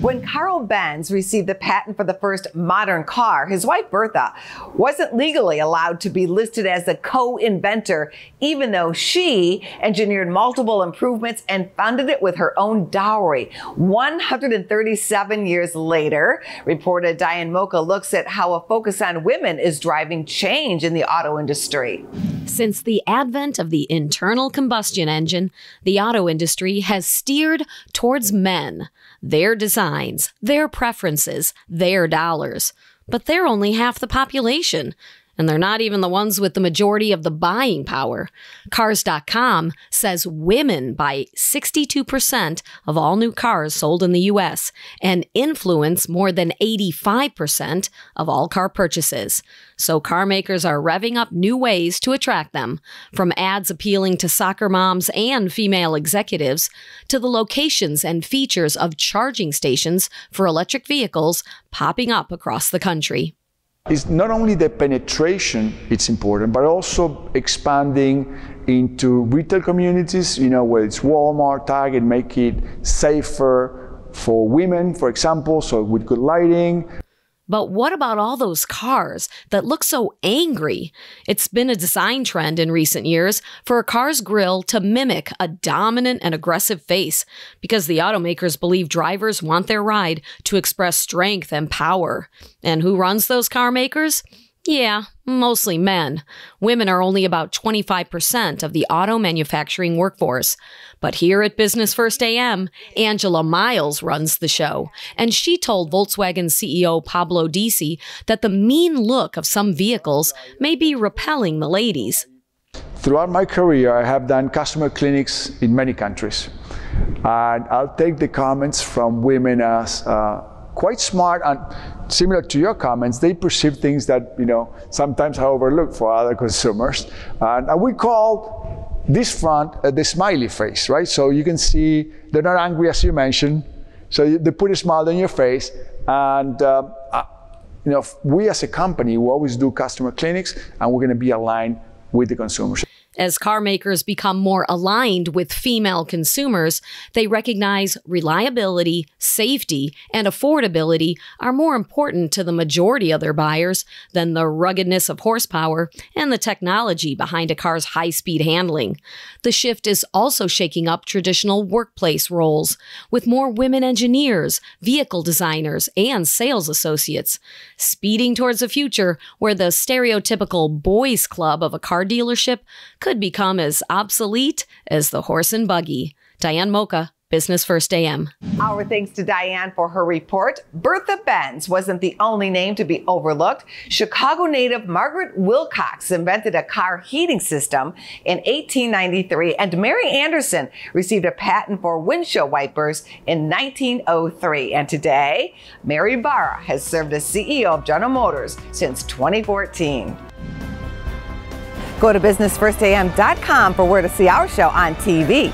When Carl Benz received the patent for the first modern car, his wife Bertha wasn't legally allowed to be listed as the co-inventor, even though she engineered multiple improvements and funded it with her own dowry. 137 years later, reporter Diane Moca looks at how a focus on women is driving change in the auto industry. Since the advent of the internal combustion engine, the auto industry has steered towards men, their designs, their preferences, their dollars. But they're only half the population and they're not even the ones with the majority of the buying power. Cars.com says women buy 62% of all new cars sold in the US and influence more than 85% of all car purchases. So car makers are revving up new ways to attract them, from ads appealing to soccer moms and female executives to the locations and features of charging stations for electric vehicles popping up across the country. It's not only the penetration it's important, but also expanding into retail communities, you know, where it's Walmart, Target, make it safer for women, for example, so with good lighting. But what about all those cars that look so angry? It's been a design trend in recent years for a car's grille to mimic a dominant and aggressive face because the automakers believe drivers want their ride to express strength and power. And who runs those car makers? Yeah, mostly men. Women are only about 25% of the auto manufacturing workforce. But here at Business First AM, Angela Miles runs the show, and she told Volkswagen CEO Pablo Di Si that the mean look of some vehicles may be repelling the ladies. Throughout my career, I have done customer clinics in many countries. And I'll take the comments from women as uh, quite smart and similar to your comments, they perceive things that you know sometimes are overlooked for other consumers. And, and we call this front uh, the smiley face, right? So you can see they're not angry as you mentioned. So they put a smile on your face, and uh, uh, you know we as a company we always do customer clinics, and we're going to be aligned with the consumers. As car makers become more aligned with female consumers, they recognize reliability, safety, and affordability are more important to the majority of their buyers than the ruggedness of horsepower and the technology behind a car's high speed handling. The shift is also shaking up traditional workplace roles, with more women engineers, vehicle designers, and sales associates, speeding towards a future where the stereotypical boys' club of a car dealership could become as obsolete as the horse and buggy. Diane Moca, Business First AM. Our thanks to Diane for her report. Bertha Benz wasn't the only name to be overlooked. Chicago native Margaret Wilcox invented a car heating system in 1893, and Mary Anderson received a patent for windshield wipers in 1903. And today, Mary Barra has served as CEO of General Motors since 2014. Go to businessfirstam.com for where to see our show on TV